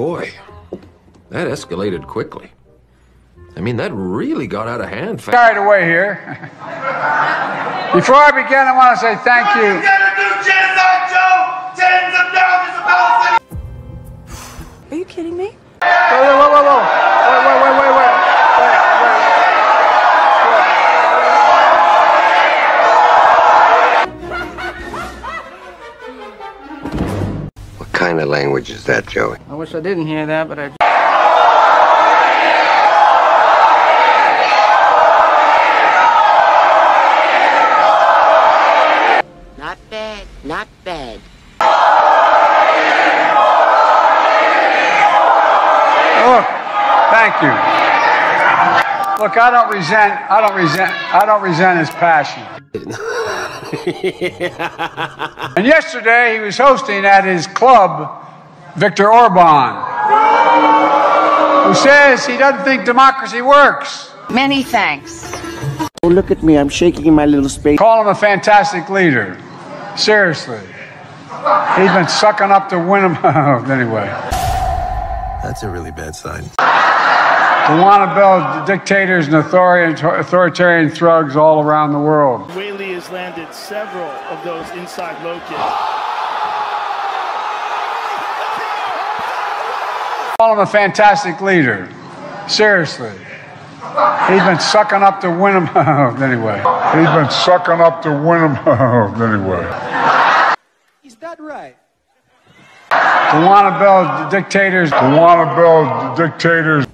Boy, that escalated quickly. I mean, that really got out of hand fast. Carried away here. Before I begin, I want to say thank you. Are you kidding me? Whoa, whoa, whoa, whoa. Kind of language is that, Joey? I wish I didn't hear that, but I. Not bad, not bad. Look, thank you. Look, I don't resent, I don't resent, I don't resent his passion. and yesterday he was hosting at his club Viktor Orban, who says he doesn't think democracy works. Many thanks. Oh, look at me. I'm shaking in my little space. Call him a fantastic leader. Seriously. He's been sucking up to win him. anyway. That's a really bad sign. We want to build dictators and authoritarian, authoritarian thugs all around the world. Whaley has landed several of those inside low kicks. Call him a fantastic leader. Seriously. He's been sucking up to win him. anyway. He's been sucking up to win him. anyway. Is that right? We want to build dictators. We want to build dictators.